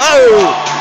oh!